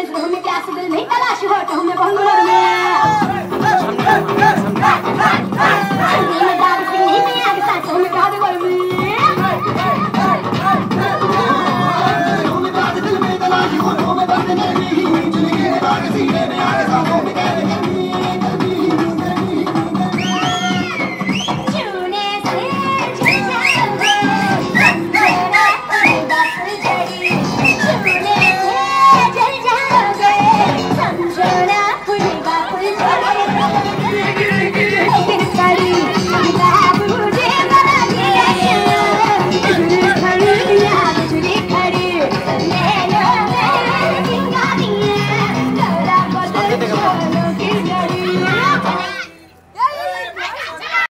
में सुबह में प्यास दिल में तलाश हो तो हमें बहुत मर में। चले गए आगे साथ। Thank you.